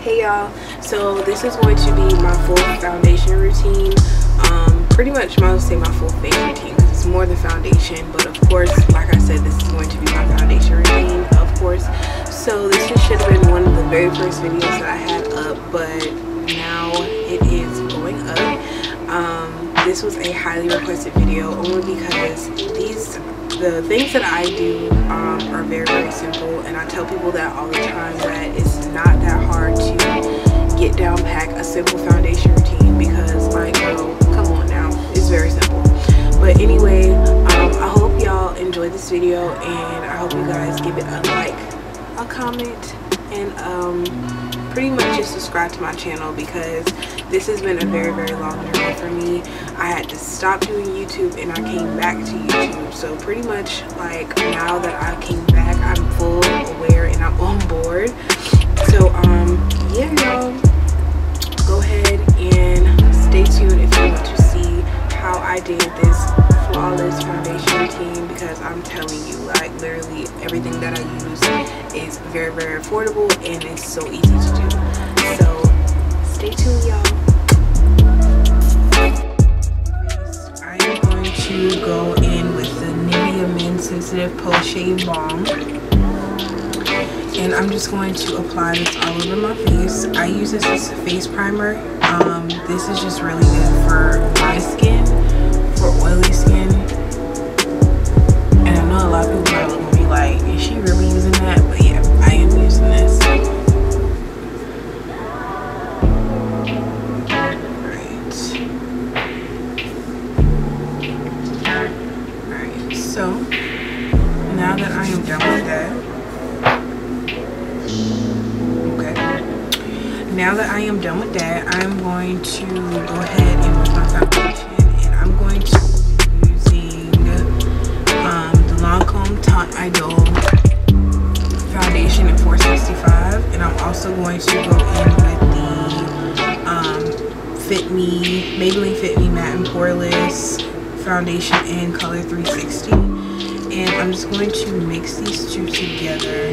Hey y'all, so this is going to be my full foundation routine. Um, pretty much I would say my full face routine because it's more than foundation. But of course, like I said, this is going to be my foundation routine, of course. So this should have been one of the very first videos that I had up, but now it is going up. Um, this was a highly requested video only because these the things that I do um, are very very simple and I tell people that all the time that it's not that hard to get down pack a simple foundation routine because like girl come on now it's very simple. But anyway um, I hope y'all enjoyed this video and I hope you guys give it a like a comment and um, pretty much just subscribe to my channel because this has been a very very long journey for me. I had to stop doing youtube and i came back to youtube. So pretty much like now that i came back i'm full aware and i'm on board. So um yeah y'all. Go ahead and stay tuned if you want to see how i did this flawless foundation routine because i'm telling you like literally everything that i use is very very affordable and it's so easy to do so stay tuned y'all I am going to go in with the Nivea Men Sensitive Post Shave Balm and I'm just going to apply this all over my face. I use this as a face primer. Um, this is just really good for my skin, for oily skin. And I know a lot of people are at me like, is she really using that? But yeah, I am using this. Alright, so now that I am done with that, okay, now that I am done with that, I'm going to go ahead and wash my foundation, Lancome Idol foundation in 465, and I'm also going to go in with the um, Fit Me, Maybelline Fit Me Matte and Poreless foundation in color 360 and I'm just going to mix these two together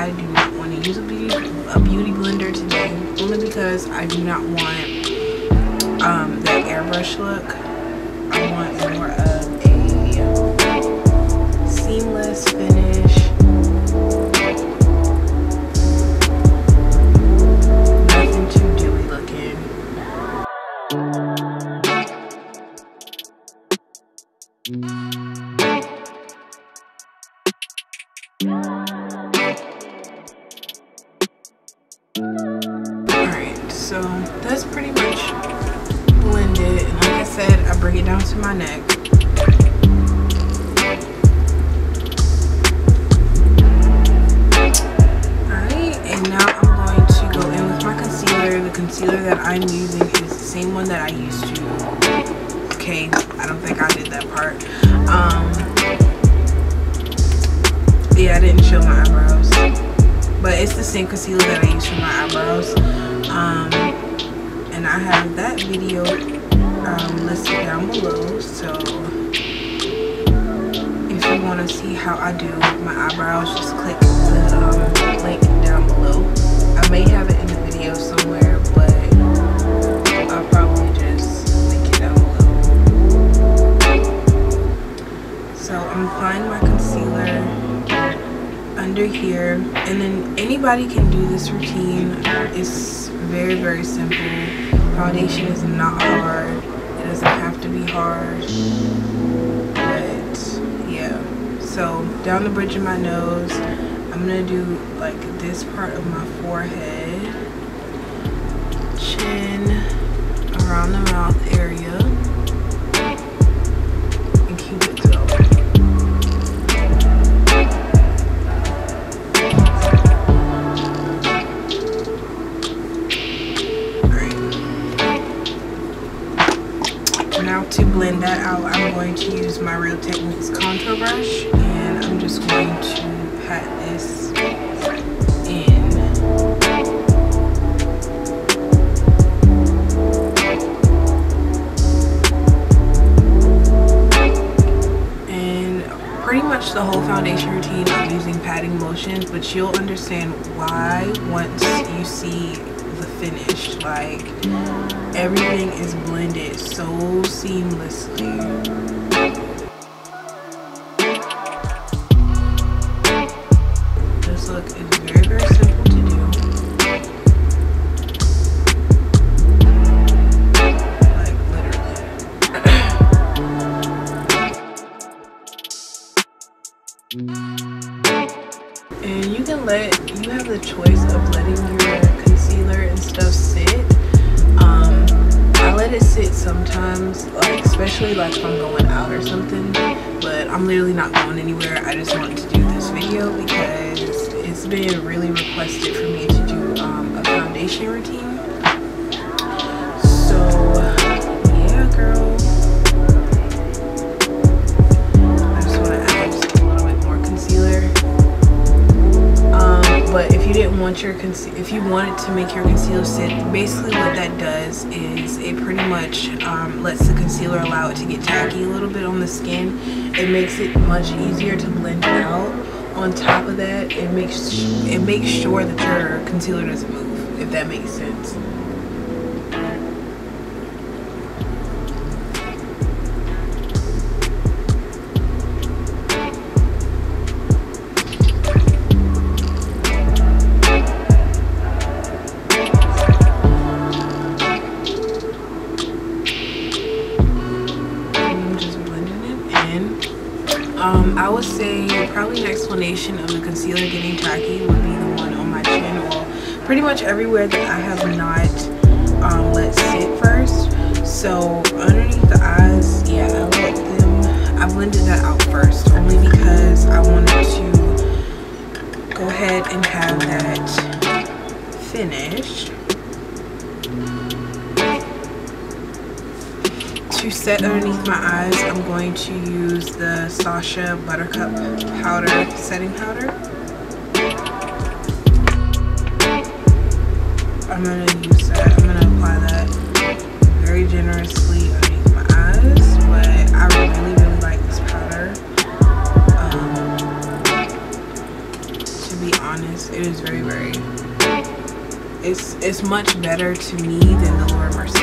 I do not want to use a beauty a beauty blender today, only because I do not want um, that airbrush look. I want more of a seamless finish. Concealer. That I'm using is the same one that I used to. Okay, I don't think I did that part. Um, yeah, I didn't show my eyebrows. But it's the same concealer that I use for my eyebrows. Um, and I have that video um, listed down below. So if you want to see how I do my eyebrows, just click the um, link down below. I may have it in the video somewhere, applying my concealer under here. And then anybody can do this routine. It's very very simple. Foundation is not hard. It doesn't have to be hard but yeah. So down the bridge of my nose I'm gonna do like this part of my forehead. Chin around the mouth area to blend that out, I'm going to use my Real Techniques contour brush and I'm just going to pat this in. And pretty much the whole foundation routine I'm using patting motions, but you'll understand why once you see the finish. Like everything is blended so seamlessly. This look is very, very simple to do. And you can let, you have the choice of letting your concealer and stuff sit. It sit sometimes, like especially like if I'm going out or something. But I'm literally not going anywhere. I just want to do this video because it's been really requested for me to do um, a foundation routine. But if you didn't want your if you wanted to make your concealer sit, basically what that does is it pretty much um, lets the concealer allow it to get tacky a little bit on the skin. It makes it much easier to blend out. On top of that, it makes it makes sure that your concealer doesn't move, if that makes sense. Everywhere that I have not um, let sit first. So underneath the eyes, yeah, I let them, I blended that out first only because I wanted to go ahead and have that finish. to set underneath my eyes, I'm going to use the Sacha Buttercup Powder Setting Powder. I'm to use that. I'm to apply that very generously underneath my eyes. But I really, really like this powder. Um, to be honest, it is very, very... It's, it's much better to me than the Laura Mercier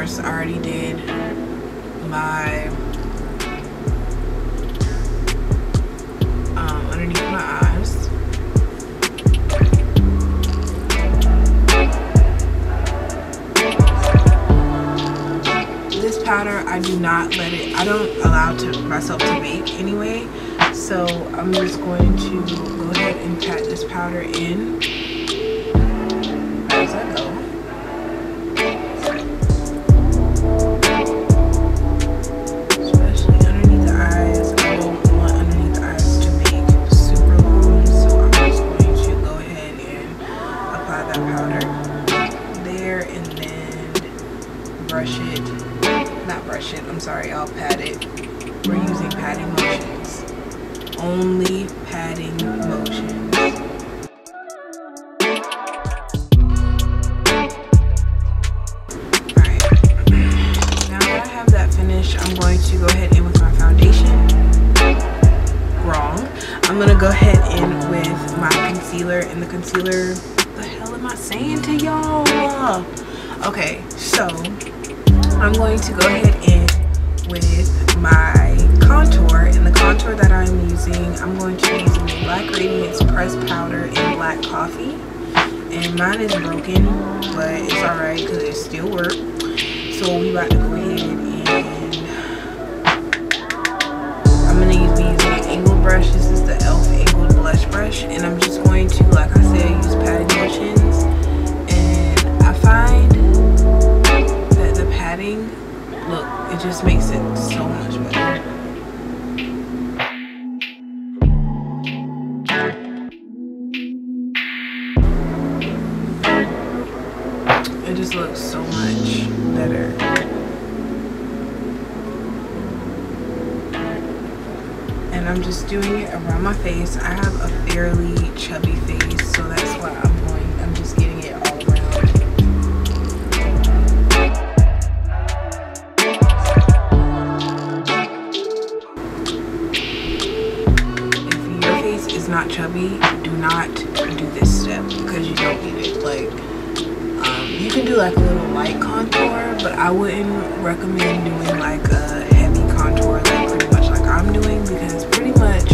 course I already did my um, underneath my eyes. This powder, I do not let it, I don't allow to myself to bake anyway. So I'm just going to go ahead and pat this powder in that powder there and then brush it. Not brush it, I'm sorry, I'll pat it. We're using patting motions. Only patting motions. I'm going to go ahead in with my contour. And the contour that I'm using I'm going to using Black Radiance pressed powder in black coffee. And mine is broken but it's alright because it still works so we about to go ahead and I'm going to be using an angled brush this is the e.l.f. angled blush brush. And I'm just going to like I said use patting motions and I find it just makes it so much better. It just looks so much better. And I'm just doing it around my face. I have a fairly chubby face chubby do not do this step because you don't need it. Like um, you can do like a little light contour but I wouldn't recommend doing like a heavy contour like pretty much like I'm doing because pretty much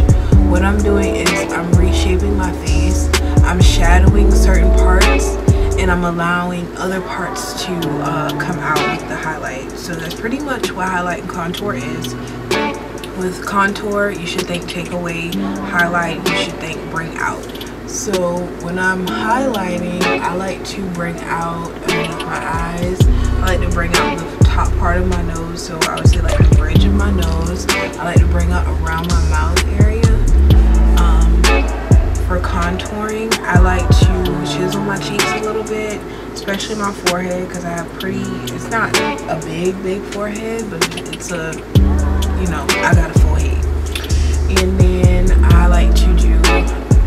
what I'm doing is I'm reshaping my face. I'm shadowing certain parts and I'm allowing other parts to uh, come out with the highlight. So that's pretty much what highlight and contour is with contour you should think take away highlight you should think bring out. So when I'm highlighting I like to bring out my eyes. I like to bring out the top part of my nose. So I would say like the bridge of my nose. I like to bring out around my mouth area um, for contouring. I like to chisel my cheeks a little bit especially my forehead because I have pretty it's not a big big forehead but it's a you know, I got a full head. And then I like to do,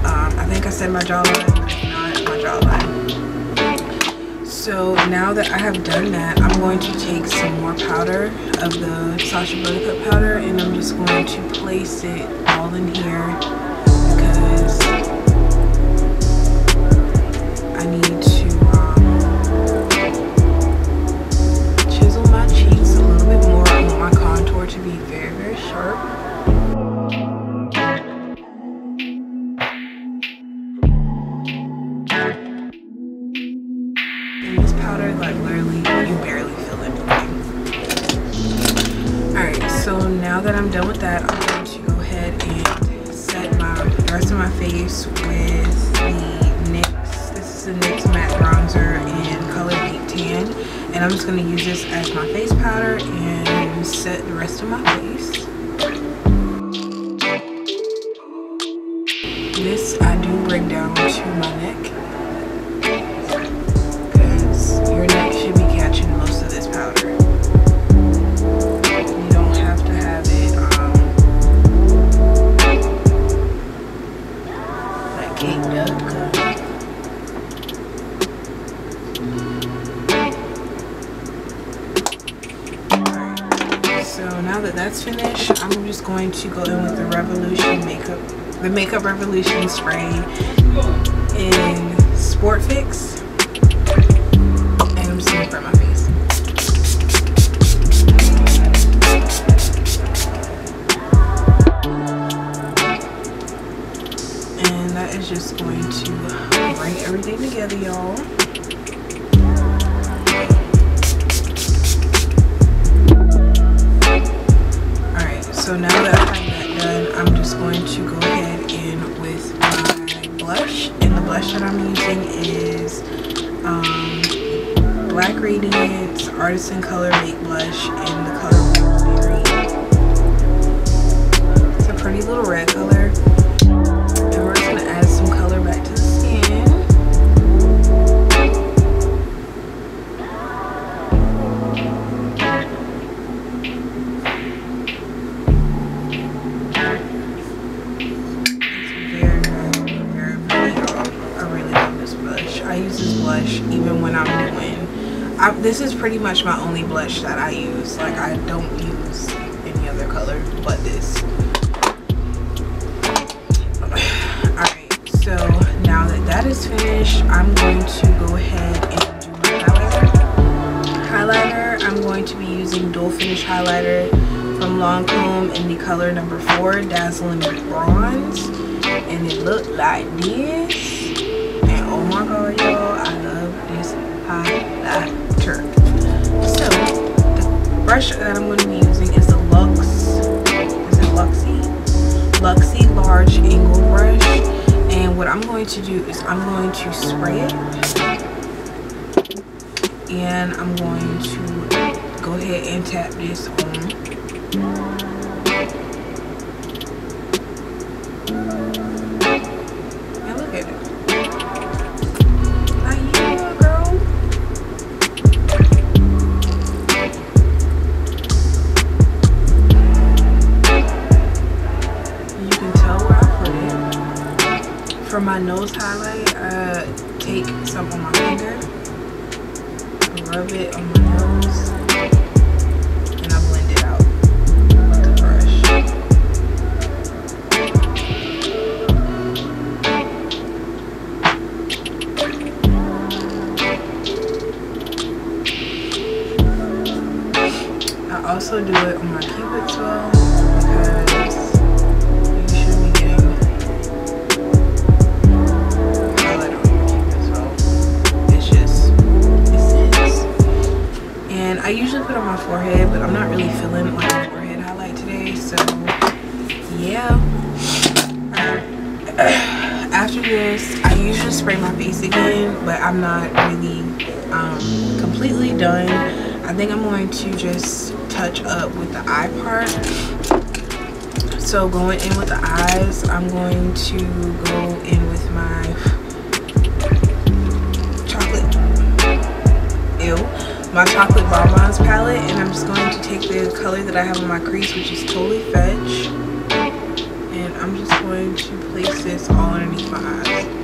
um, I think I said my jawline, not my jawline. So now that I have done that, I'm going to take some more powder of the Sacha Buttercup powder and I'm just going to place it all in here This I do bring down to my neck. Because your neck should be catching most of this powder. You don't have to have it um, like caked up. Alright. so now that that's finished i'm just going to go in with the revolution makeup the makeup revolution spray in sport fix and i'm just gonna spray my face. And that is just going to bring everything together y'all. So now that Artisan Color Make Blush this is pretty much my only blush that I use. Like I don't use any other color but this. Alright, so now that that is finished, I'm going to go ahead and do my highlighter. Highlighter, I'm going to be using Dual Finish Highlighter from Lancome in the color number 4, Dazzling Bronze. And it looked like this. Brush that I'm going to be using is the Lux, is it Luxie? Luxie Large Angle Brush. And what I'm going to do is I'm going to spray it. And I'm going to go ahead and tap this on. Nose highlight, I take some on my finger, rub it on my done. I think I'm going to just touch up with the eye part. So going in with the eyes, I'm going to go in with my chocolate. Ew my chocolate bonbons palette and I'm just going to take the color that I have on my crease which is Totally Fetch and I'm just going to place this all underneath my eyes.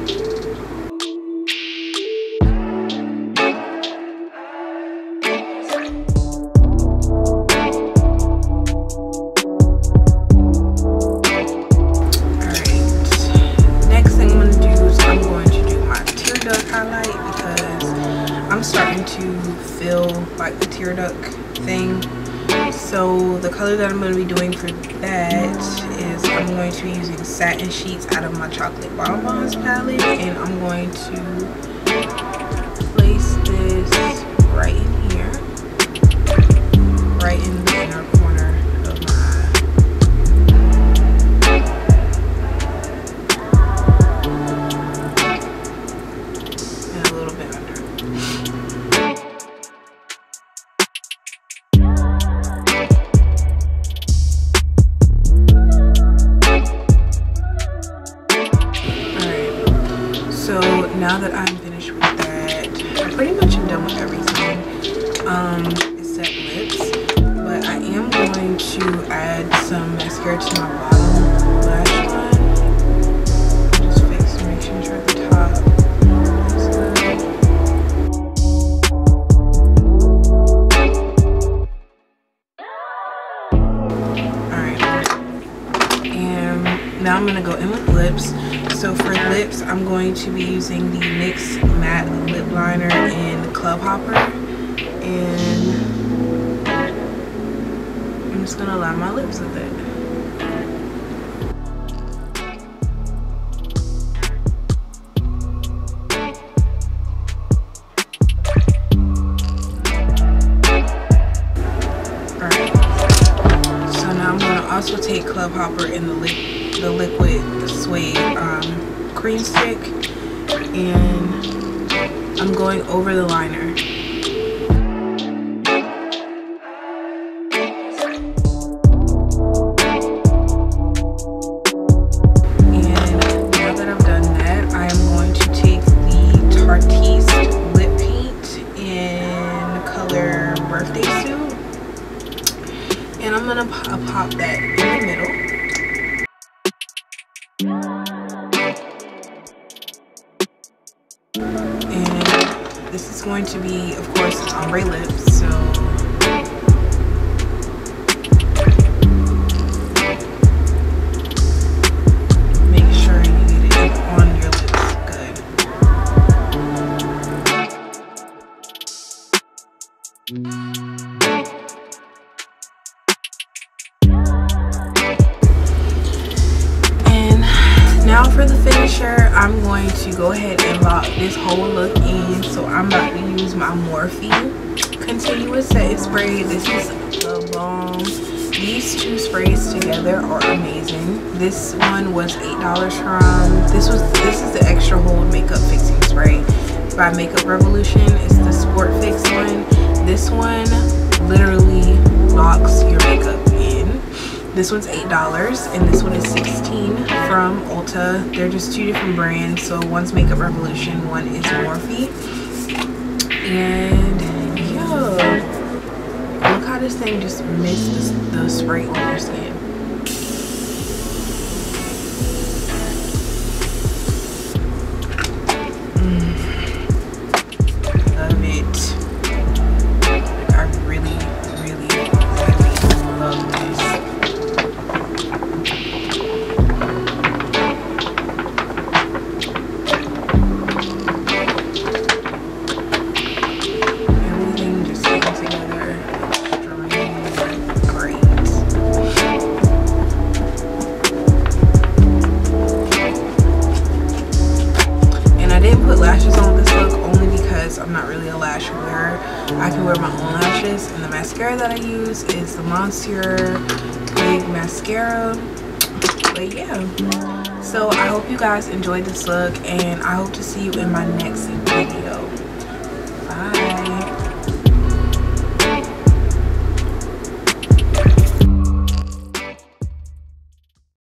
Color that I'm going to be doing for that is I'm going to be using satin sheets out of my chocolate bonbons palette and I'm going to place this right in here right in pretty much am done with everything um, except lips. But I am going to add some mascara to my bottom I'm going to be using the NYX matte lip liner in Club Hopper and I'm just gonna line my lips with it Alright. So now I'm going to also take Club Hopper in the, li the liquid suede um, cream stick and I'm going over the liner. And this is going to be, of course, ombre lips. So this was this is the extra hold makeup fixing spray by makeup revolution it's the sport fix one this one literally locks your makeup in. this one's $8 and this one is 16 from Ulta. They're just two different brands. So one's Makeup Revolution, one is Morphe. And yeah, look how this thing just the, the spray on your skin. Guys enjoyed this look and I hope to see you in my next video